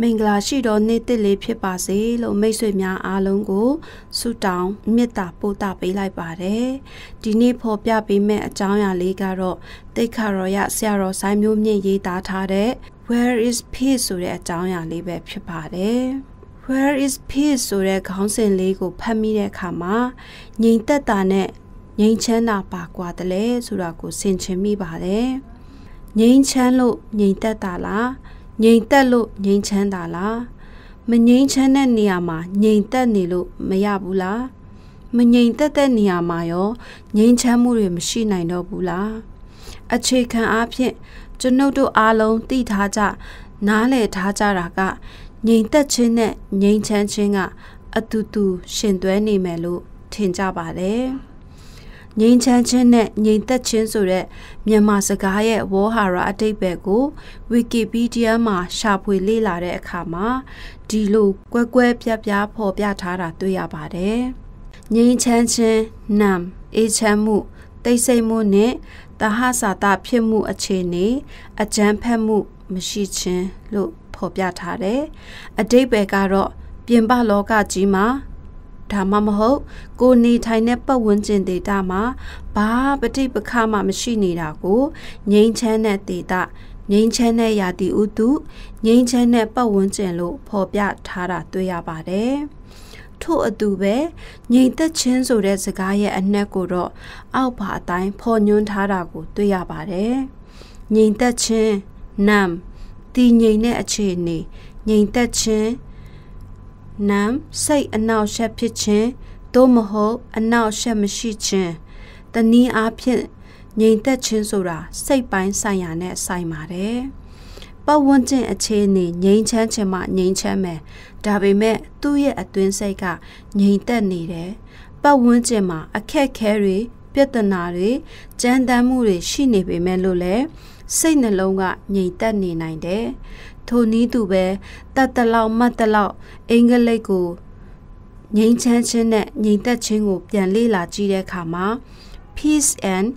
မင်္ဂလာရှိသောနေ့တစ်လေးဖြစ်ပါစေလို့မိတ်ဆွေများအားလုံးကိုဆုတောင်းမေတ္တာပို့သပေးလိုက်ပါတယ်ဒီနေ့ဖော်ပြပေးမယ့်အကြောင်းအရာလေးကတော့တိတ်ခါရောရဆရာတော်ဆိုင်မျိုးမြင့်ရေးသားထားတဲ့ Where is peace ဆိုတဲ့အကြောင်းအရာလေးပဲဖြစ်ပါတယ် Where is peace ဆိုတဲ့ခေါင်းစဉ်လေးကိုဖတ်မိတဲ့အခါမှာငြိမ်သက်တာနဲ့ငြိမ်ချမ်းသာပါကွာတယ်လေဆိုတာကိုဆင်ခြင်မိပါတယ်ငြိမ်ချမ်းလို့ငြိမ်သက်တာလား ငြိမ်သက်လို့ငြိမ်ချမ်းသာလားမငြိမ်ချမ်းတဲ့နေရာမှာငြိမ်သက်နေလို့မရဘူးလားမငြိမ်သက်တဲ့နေရာမှာရောငြိမ်ချမ်းမှုတွေမရှိနိုင်တော့ဘူးလားအခြေခံအားဖြင့်ကျွန်ုပ်တို့အားလုံးသိထားကြနားလည်ထားကြတာကငြိမ်သက်ခြင်းနဲ့ငြိမ်ချမ်းခြင်းကအတူတူရှင်သွဲနေမယ်လို့ထင်ကြပါတယ် ငြိမ်ချမ်းခြင်းနဲ့ငြိမ်သက်ခြင်းဆိုတဲ့မြန်မာစကားရဲ့ဝေါ်ဟာရအတိတ်ပဲကိုဝီကီပီးဒီးယားမှာရှာဖွေလေ့လာတဲ့အခါမှာဒီလိုကွဲကွဲပြားပြားဖော်ပြထားတာတွေ့ရပါတယ်။ငြိမ်ချမ်းခြင်းနံအေးချမ်းမှုတိတ်ဆိတ်မှုနဲ့တဟဆာတဖြစ်မှုအခြေအနေအကြမ်းဖက်မှုမရှိခြင်းလို့ဖော်ပြထားတယ်။အတိတ်ပဲကတော့ပြင်ပလောကကြီးမှာ ဒါမှမဟုတ် ကိုနေထိုင်တဲ့ပတ်ဝန်းကျင်ဒေသမှာဘာပဋိပက္ခမှမရှိနေတာကိုငြိမ်းချမ်းတဲ့ဒေသငြိမ်းချမ်းတဲ့ရာသီဥတုငြိမ်းချမ်းတဲ့ပတ်ဝန်းကျင်လို့ဖော်ပြထားတာတွေ့ရပါတယ်။ထို့အတူပဲငြိမ်သက်ခြင်းဆိုတဲ့စကားရဲ့အနက်ကိုတော့အောက်ပါအတိုင်းဖော်ညွှန်းထားတာကိုတွေ့ရပါတယ်။ငြိမ်သက်ခြင်းနမ်တည်ငြိမ်တဲ့အခြေအနေငြိမ်သက်ခြင်း နမ်စိတ်အနှောက်အယှက်ဖြစ်ခြင်းသို့မဟုတ်အနှောက်အယှက်မရှိခြင်းတနည်းအားဖြင့်ငြိမ်သက်ခြင်းဆိုတာစိတ်ပိုင်းဆိုင်ရာနဲ့ဆိုင်ပါတယ်ပတ်ဝန်းကျင်အခြေအနေငြိမ်ချမ်းခြင်းမှငြိမ်ချမ်းမယ်ဒါပေမဲ့သူ့ရဲ့အတွင်းစိတ်ကငြိမ်သက်နေတယ်ပတ်ဝန်းကျင်မှာအခက်ခဲတွေ ပြဿနာတွေကြမ်းတမ်းမှုတွေရှိနေပေမဲ့လို့လည်းစိတ်နှလုံးကငြိမ်သက်နေနိုင်တယ်ထိုနည်းသူပဲတတ်တလောက်မှတ်တလောက်အင်္ဂလိပ်ကိုငြိမ်းချမ်းခြင်းနဲ့ငြိမ်သက်ခြင်းကို ပြန်လေ့လာကြည့်တဲ့အခါမှာ peace and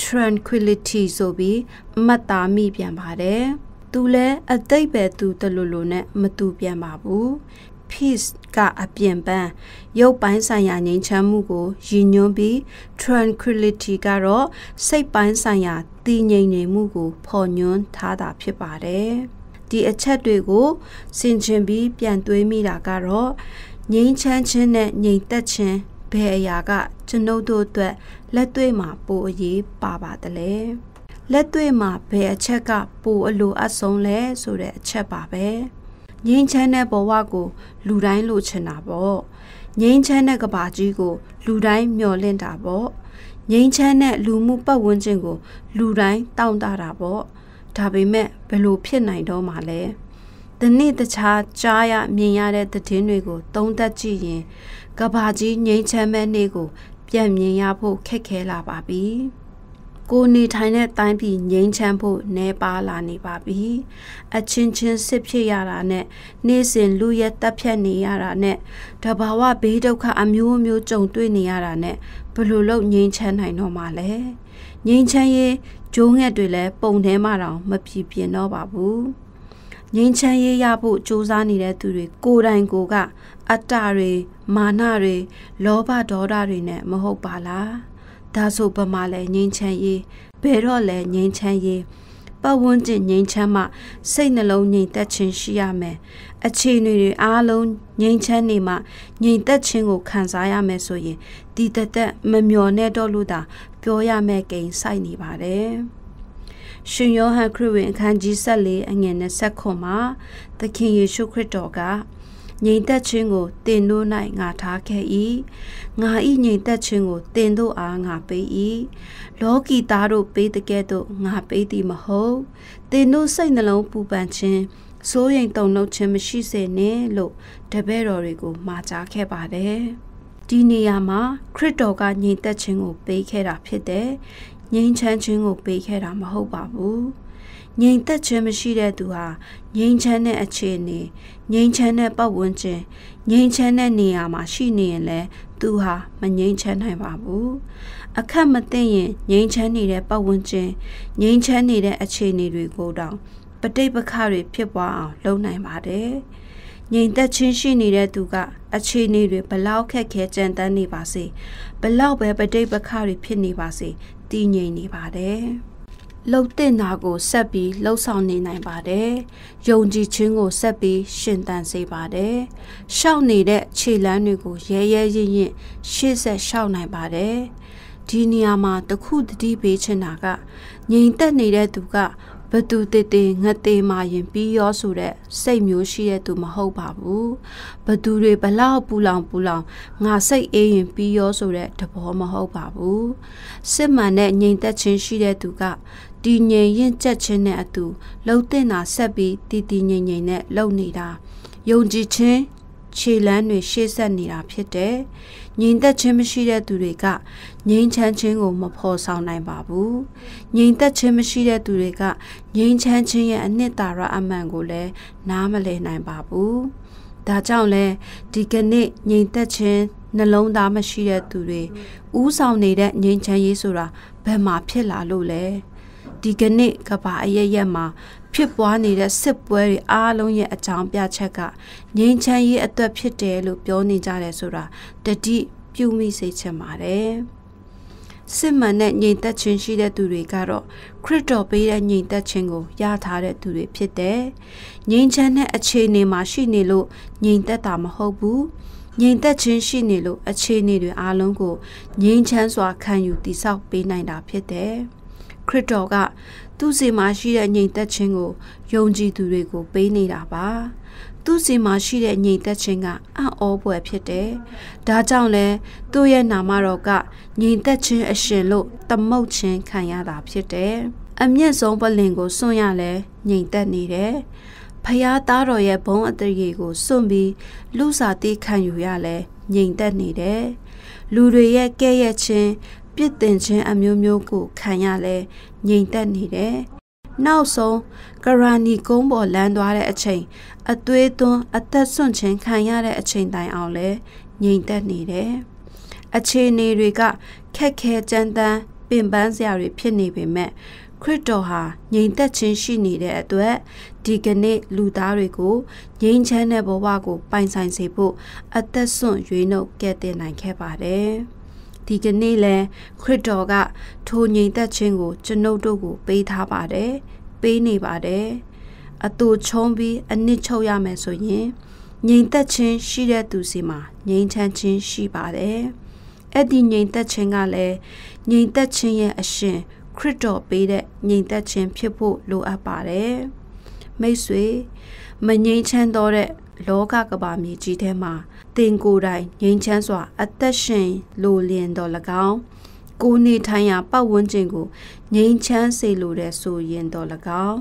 tranquility ဆိုပြီးမှတ်သားမိပြန်ပါတယ်။သူလည်းအသိပဲသူတလူလူနဲ့မတူပြန်ပါဘူး။ peace ကအပြင်ပန်းရုပ်ပိုင်းဆိုင်ရာငြိမ်းချမ်းမှုကိုရည်ညွှန်းပြီး tranquility ကတော့စိတ်ပိုင်းဆိုင်ရာတည်ငြိမ်နေမှုကိုဖော်ညွှန်းထားတာဖြစ်ပါတယ်။ဒီအချက်တွေကိုဆင်ခြင်ပြီးပြန်တွေးမိတာကတော့ငြိမ်းချမ်းခြင်းနဲ့ငြိမ်သက်ခြင်းဘယ်အရာကကျွန်ုပ်တို့အတွက်လက်တွေ့မှာပိုအရေးပါပါတယ်လဲလက်တွေ့မှာဘယ်အချက်ကပိုအလိုအဆုံးလဲဆိုတဲ့အချက်ပါပဲ ငြိမ်းချမ်းတဲ့ဘဝကို လူတိုင်းလိုချင်တာပေါ့ငြိမ်းချမ်းတဲ့ကဘာကြီးကို လူတိုင်းမျှော်လင့်တာပေါ့ငြိမ်းချမ်းတဲ့လူမှုပတ်ဝန်းကျင်ကို လူတိုင်းတောင်းတတာပေါ့ဒါပေမဲ့ဘယ်လိုဖြစ်နိုင်တော့မှလဲတနေ့တခြားကြားရမြင်ရတဲ့သတင်းတွေကို သုံးသပ်ကြည့်ရင်ကဘာကြီးငြိမ်းချမ်းမဲ့နေ့ကို ပြန်မြင်ရဖို့ခက်ခဲလာပါပြီ ကိုနေထိုင်တဲ့တိုင်းပြည်ငြိမ်းချမ်းဖို့နေပါလာနေပါပြီအချင်းချင်းစစ်ဖြစ်ရတာနဲ့နေ့စဉ်လူရဲတက်ဖြတ်နေရတာနဲ့တဘာဝဘေးဒုက္ခအမျိုးမျိုးကြုံတွေ့နေရတာနဲ့ဘယ်လိုလုပ်ငြိမ်းချမ်းနိုင်တော့မှလဲငြိမ်းချမ်းရေးကျိုးငှက်တွေလည်းပုံထဲမှာတောင်မပြပြင်းတော့ပါဘူးငင်းချမ်းရေးရဖို့စူးစမ်းနေတဲ့သူတွေကိုယ်တိုင်ကိုက အတ္တတွေမာနတွေလောဘဒေါသတွေနဲ့မဟုတ်ပါလား ဒါဆိုပမာလဲငင်းချမ်းရေးဘယ်တော့လဲငင်းချမ်းရေးပတ်ဝန်းကျင်ငြိမ်းချမ်းမှစိတ်နှလုံးငြိမ်သက်ခြင်းရှိရမယ်အခြေအနေတွေအားလုံးငြိမ်းချမ်းနေမှငြိမ်သက်ခြင်းကိုခံစားရမယ်ဆိုရင်ဒီတသက်မမျော်နဲ့တော့လို့သာပြောရမယ့်ကိန်းစိုက်နေပါတယ်ရှင်ယောဟန်ခရစ်ဝင်အခန်းကြီး14အငယ်29မှာသခင်ယေရှုခရစ်တော်က ငြိမ်သက်ခြင်းကိုတင်တို့၌ငါထားခဲ့၏ငါဤငြိမ်သက်ခြင်းကိုတင်တို့အားငါပေး၏လောကီသားတို့ပေးတဲ့ကဲ့သို့ငါပေးသည်မဟုတ်တင်တို့စိတ်နှလုံးပူပန်ခြင်းစိုးရိမ်တုန်လှုပ်ခြင်းမရှိစေနဲ့လို့တပည့်တော်တွေကိုမှာကြားခဲ့ပါတယ်ဒီနေရာမှာခရစ်တော်ကညီသက်ခြင်းကိုပေးခဲ့တာဖြစ်တယ်ငြိမ်းချမ်းခြင်းကိုပေးခဲ့တာမဟုတ်ပါဘူး ငြိမ်သက်ခြင်းမရှိတဲ့သူဟာငြိမ်ချမ်းတဲ့အခြေအနေငြိမ်ချမ်းတဲ့ပတ်ဝန်းကျင်ငြိမ်ချမ်းတဲ့နေရာမှာရှိနေရင်လည်းသူဟာမငြိမ်ချမ်းနိုင်ပါဘူးအခက်မသိရင်ငြိမ်ချမ်းနေတဲ့ပတ်ဝန်းကျင်ငြိမ်ချမ်းနေတဲ့အခြေအနေတွေကိုတောင်ပဋိပက္ခတွေဖြစ်ပွားအောင်လုပ်နိုင်ပါတယ်ငြိမ်သက်ခြင်းရှိနေတဲ့သူက အခြေအနေတွေဘလောက်ခက်ခဲကြမ်းတမ်းနေပါစေဘလောက်ပဲပဋိပက္ခတွေဖြစ်နေပါစေတည်ငြိမ်နေပါတယ် လှုပ်တဲ့နာကိုဆက်ပြီးလှုပ်ဆောင်နေနိုင်ပါတယ်။ယုံကြည်ခြင်းကိုဆက်ပြီးရှင်သန်စေပါတယ်။ရှောက်နေတဲ့ခြေလမ်းတွေကိုရဲရဲရင့်ရင့်ရှေ့ဆက်ရှောက်နိုင်ပါတယ်။ဒီနေရာမှာတခုတတိပေးချင်တာကငြိမ်သက်နေတဲ့သူကဘသူတည်တည်ငသေးမှရင်ပြီးရောဆိုတဲ့စိတ်မျိုးရှိတဲ့သူမဟုတ်ပါဘူးဘသူတွေဘလောက်ပူလောင်ပူလောင်ငါစိတ်အေးရင်ပြီးရောဆိုတဲ့တဘောမဟုတ်ပါဘူးစစ်မှန်တဲ့ငြိမ်သက်ခြင်းရှိတဲ့သူက တည်ငြိမ်ရင်ကြက်ခြင်းနဲ့အတူလှုပ်တဲ့နာဆက်ပြီးတည်တည်ငြိမ်ငြိမ်နဲ့လှုပ်နေတာယုံကြည်ခြင်းခြေလမ်းတွေရှေ့ဆက်နေတာဖြစ်တယ်။ငြိမ်သက်ခြင်းမရှိတဲ့သူတွေကငြိမ်ချမ်းခြင်းကိုမဖော်ဆောင်နိုင်ပါဘူး။ငြိမ်သက်ခြင်းမရှိတဲ့သူတွေကငြိမ်ချမ်းခြင်းရဲ့အနှစ်သာရအမှန်ကိုလည်းနားမလည်နိုင်ပါဘူး။ဒါကြောင့်လဲဒီကနေ့ငြိမ်သက်ခြင်းနှလုံးသားမရှိတဲ့သူတွေဥဆောင်နေတဲ့ငြိမ်ချမ်းရေးဆိုတာဘယ်မှာဖြစ်လာလို့လဲ ဒီကနေ့ကဘာအရရက်မှာဖြစ်ပွားနေတဲ့စစ်ပွဲတွေအားလုံးရဲ့အကြောင်းပြချက်ကငြိမ်းချမ်းရေးအတွက်ဖြစ်တယ်လို့ပြောနေကြတယ်ဆိုတာတတိပြုမိစေချင်ပါတယ်စစ်မှန်တဲ့ညီသက်ခြင်းရှိတဲ့သူတွေကတော့ခရစ်တော်ပေးတဲ့ညီသက်ခြင်းကိုရထားတဲ့သူတွေဖြစ်တယ်။ငြိမ်းချမ်းတဲ့အခြေအနေမှာရှိနေလို့ငြိမ်သက်တာမဟုတ်ဘူး။ငြိမ်သက်ခြင်းရှိနေလို့အခြေအနေတွေအားလုံးကိုငြိမ်းချမ်းစွာခံယူတည်ဆောက်ပေးနိုင်တာဖြစ်တယ်။ ခရစ်တော်ကသူ့စီမှာရှိတဲ့ငြိမ်သက်ခြင်းကိုယုံကြည်သူတွေကိုပေးနေတာပါသူ့စီမှာရှိတဲ့ငြိမ်သက်ခြင်းကအံ့ဩဖွယ်ဖြစ်တယ်ဒါကြောင့်လဲသူ့ရဲ့နာမတော်ကငြိမ်သက်ခြင်းအရှင်လို့သမုတ်ခြင်းခံရတာဖြစ်တယ်အမျက်ဆုံးပလင်ကိုစွန့်ရလဲငြိမ်သက်နေတယ်ဖျားသားတော်ရဲ့ဘုံအတရေကိုစွန့်ပြီးလူစားတိခံယူရလဲငြိမ်သက်နေတယ်လူတွေရဲ့ကဲ့ရဲ့ခြင်း ပြစ်တင်ခြင်းအမျိုးမျိုးကိုခံရလဲငြိမ်သက်နေတယ်။နောက်ဆုံးကရာနီကုန်းပေါ်လမ်းသွားတဲ့အချိန်အသွေးသွန်းအသက်ဆွန့်ခြင်းခံရတဲ့အချိန်တိုင်အောင်လဲငြိမ်သက်နေတယ်။အခြေအနေတွေကခက်ခဲကြမ်းတမ်းပင်ပန်းစရာတွေဖြစ်နေပေမဲ့ခရစ်တော်ဟာငြိမ်သက်ခြင်းရှိနေတဲ့အတွက်ဒီကနေ့လူသားတွေကိုငြိမ်းချမ်းတဲ့ဘဝကို ပိုင်ဆိုင်စေဖို့အသက်ဆွန့်ရွေးနှုတ်ကဲ့တင်နိုင်ခဲ့ပါတယ်။ ဒီကနေ့လဲခရစ်တော်ကထိုငြိမ်သက်ခြင်းကိုကျွန်ုပ်တို့ကိုပေးထားပါတယ်ပေးနေပါတယ်အတူချုံးပြီးအနစ်ချုပ်ရမယ်ဆိုရင်ငြိမ်သက်ခြင်းရှိတဲ့သူစီမှာငြိမ်ချမ်းခြင်းရှိပါတယ်အဲ့ဒီငြိမ်သက်ခြင်းကလည်းငြိမ်သက်ခြင်းရဲ့အရှင်ခရစ်တော်ပေးတဲ့ငြိမ်သက်ခြင်းဖြစ်ဖို့လိုအပ်ပါတယ်မိတ်ဆွေမငြိမ်ချမ်းတော့တဲ့ လောကကဘာမြေကြီးထဲမှာတင်ကိုယ်တိုင်ငြိမ်းချမ်းစွာ အသက်ရှင်လိုလျင်တော်၎င်းကိုနေထိုင်ရာပတ်ဝန်းကျင်ကိုငြိမ်းချမ်းစေလိုတဲ့ဆိုရင်တော်၎င်း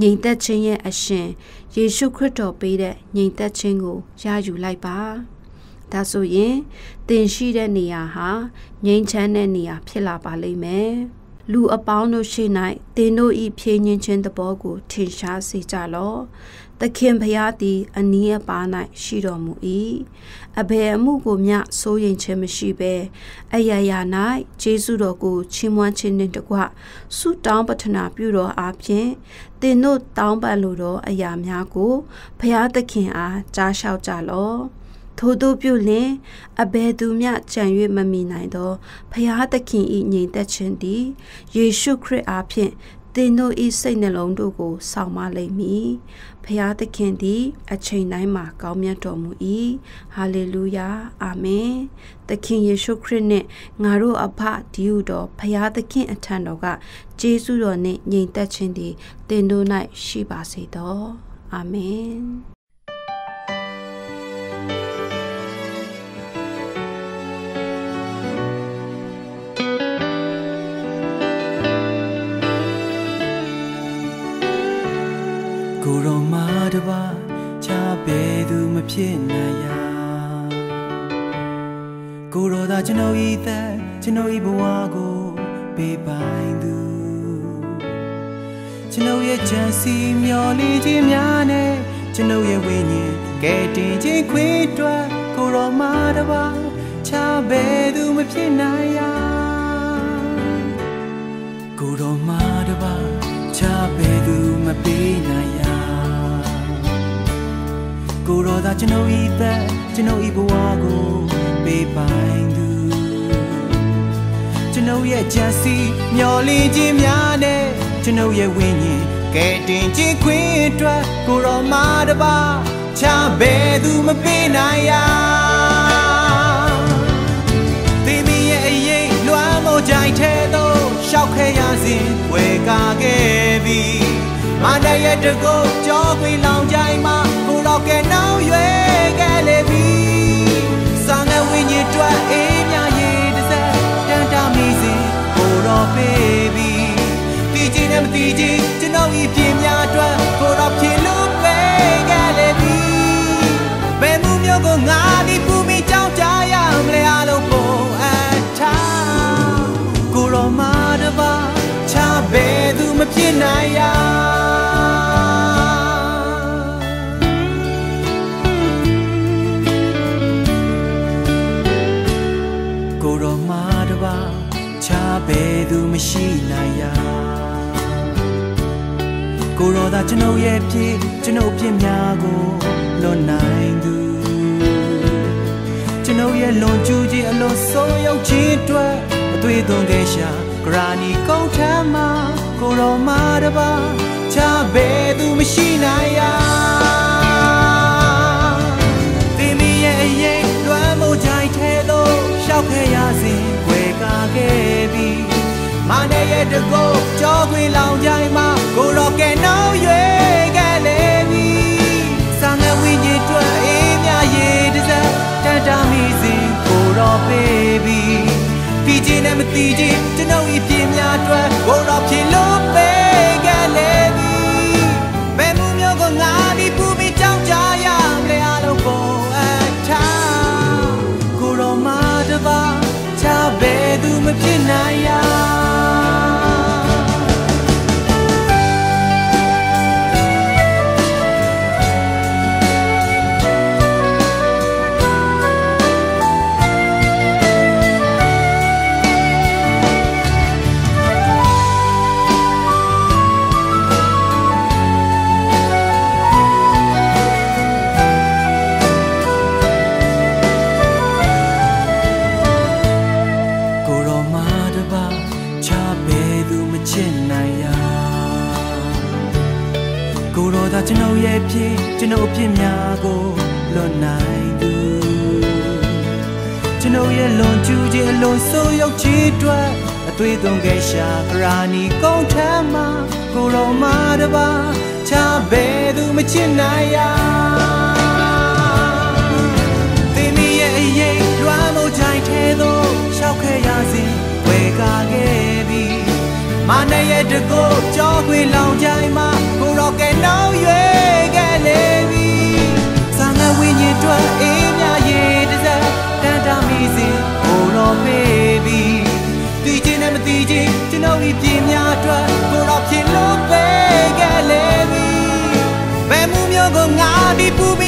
ငြိမ်သက်ခြင်းရဲ့အရှင်ယေရှုခရစ်တော်ပေးတဲ့ငြိမ်သက်ခြင်းကိုရယူလိုက်ပါဒါဆိုရင်တင်ရှိတဲ့နေရာဟာငြိမ်းချမ်းတဲ့နေရာဖြစ်လာပါလိမ့်မယ် လူအပေါင်းတို့ရှိ၌တင်တို့ဤဖြည့်ညင်းခြင်းသဘောကိုထင်ရှားစေကြလော့သခင်ဖျားသည်အနီးအပါး၌ရှိတော်မူ၏အဘယ်အမှုကိုမျှစိုးရင်ခြင်းမရှိဘဲအယယာ၌ဂျေစုတော်ကိုချီးမွမ်းခြင်းနှင့်တကွဆုတောင်းပတနာပြုတော်အားဖြင့်သင်တို့တောင်းပန်လိုသောအရာများကိုဖျားသခင်အားကြားလျှောက်ကြလော့ ထို့သောပြုလင်အဘယ်သူမျှကြံ၍မမိနိုင်သောဖျားသခင်၏ညီသက်ခြင်းသည်ယေရှုခရစ်အားဖြင့်သင်တို့၏စိတ်နှလုံးတို့ကိုဆောင်မလိမ့်မည်။ဖျားသခင်သည် အချိန်တိုင်းမှာကောင်းမြတ်တော်မူ၏။ဟာလေလုယာအာမင်။သခင်ယေရှုခရစ်နှင့်ငါတို့အဖဒီဟုတော်ဖျားသခင်အထံတော်ကကျေးဇူးတော်နှင့်ညီသက်ခြင်းသည်သင်တို့၌ရှိပါစေသော။အာမင်။ သူမဖြစ်နိုင်ရာကိုတော်သာကျွန်တော်ဤသက်ကျွန်တော်ဤဘဝကိုပေးပိုင်သူကျွန်တော်ရဲ့ကြံစီမျော်လင့်ခြင်းများနဲ့ကျွန်တော်ရဲ့ဝိညာဉ်ကဲတင်ခြင်းခွေးတွက်ကိုတော်မှာတပါချဘဲသူမဖြစ်နိုင်ရာကိုတော်မှာတပါချချဘယ်သူမပေးနိုင်ရ ကိုရောသာကျွန်ုပ်ဤသက်ကျွန်ုပ်ဤဘဝကိုပေးပိုင်သူကျွန်ုပ်ရဲ့ကြံစီမျော်လင့်ခြင်းများနဲ့ကျွန်ုပ်ရဲ့ဝိညာဉ်ကဲတင်ခြင်းခွင့်အတွက်ကိုရောမာတပါချဘယ်သူမပေးနိုင်ရသင်မရဲ့အရေးလွမ်းမို့ကြိုက်ထဲသောရှောက်ခဲရစဉ်ဝေကာခဲ့ပြီမန္တရဲ့တကုတ်ကြောခွေလောင်ကြိုင်မှာ ကိုတော့ကဲနှောင်းရွယ်ခဲ့လေပြီစာငယ်ဝိညာဉ်တွက်အေးမြရေးတစ်စက်တန်တာမိစဉ်ကိုတော့ပေးပြီတီးချင်းနဲ့မတီးချင်းကျွန်တော်ဤပြင်းများအတွက်ကိုတော့ဖြေလို့ပေးခဲ့လေပြီဘယ်မှုမျိုးကိုငါဒီပူမိကြောင်းကြရမလဲအလုံးပုံအထားကိုတော့မာတပါချဘယ်သူမဖြစ်နိုင်ရ ရှိနိုင်ရကိုရောသာကျွန်ုပ်ရဲ့ဖြစ်ကျွန်ုပ်ဖြစ်များကိုလွန်နိုင်သူကျွန်ုပ်ရဲ့လွန်ကျူးခြင်းအလွန်ဆုံးရောက်ခြင်းအတွက်အသွေးသွန်ခဲ့ရှာဂရာနီကုန်းထမ်းမှာကိုရောမာတပါချဘယ်သူမရှိနိုင်ရ မနဲ့ရဲ့တကုတ်ကြောခွေလောင်ကြိုင်မှာကိုရောကဲနှောင်းရွယ်ခဲ့လေပြီစာငယ်ဝိညာဉ်တွေ့အေးမြရေးတစ်စက်တန်တာမိစဉ်ကိုရောပေးပြီတီးချင်းနဲ့မတီးချင်းကျွန်ုပ်ဤပြင်းများအတွက်ကိုရောဖြစ်လို့ ကိုရောသာကျွန်ုပ်ရဲ့ဖြစ်ကျွန်ုပ်အဖြစ်များကိုလွတ်နိုင်သူကျွန်ုပ်ရဲ့လွန်ကျူးခြင်းအလွန်ဆိုးရုပ်ချီအတွက်အသွေးသွန်ခဲ့ရှာဂရာနီကုန်းထမ်းမှာကိုရောမာတပါချဘယ်သူမချစ်နိုင်ရသင်မရဲ့အရေးလွမ်းမို့ကြိုက်ထဲသို့ရှောက်ခဲ့ရစဉ်ဝေကာခဲ့ပြီမနဲ့ရဲ့တကုတ်ကြောခွေလောင်ကြိုင်မှာ ကိုရောကဲနှောင်းရွယ်ခဲ့လေပြီစာငယ်ဝိညာဉ်တွေ့အေးမြရေးတစ်စက်တန်တာမိစဉ်ကိုရောပေးပြီတီးချင်းနဲ့မတီးချင်းကျွန်တော်ဤပြင်းများအတွက်ကိုရောဖြစ်လို့ပေးခဲ့လေပြီဘယ်မှုမျိုးကိုငါဒီပူပြီး